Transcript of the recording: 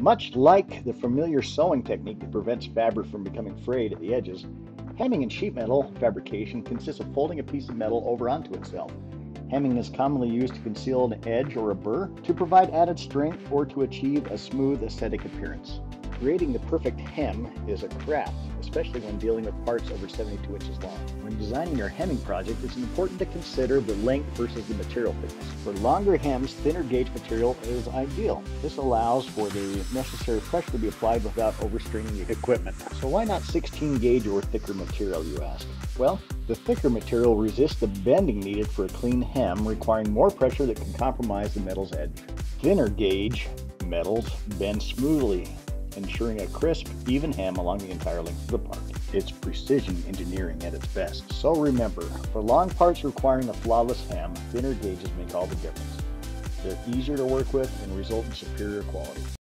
Much like the familiar sewing technique that prevents fabric from becoming frayed at the edges, hemming in sheet metal fabrication consists of folding a piece of metal over onto itself. Hemming is commonly used to conceal an edge or a burr, to provide added strength, or to achieve a smooth aesthetic appearance. Creating the perfect hem is a craft, especially when dealing with parts over 72 inches long. When designing your hemming project, it's important to consider the length versus the material thickness. For longer hems, thinner gauge material is ideal. This allows for the necessary pressure to be applied without overstraining the equipment. So why not 16 gauge or thicker material, you ask? Well, the thicker material resists the bending needed for a clean hem, requiring more pressure that can compromise the metal's edge. Thinner gauge metals bend smoothly ensuring a crisp, even hem along the entire length of the part. It's precision engineering at its best. So remember, for long parts requiring a flawless hem, thinner gauges make all the difference. They're easier to work with and result in superior quality.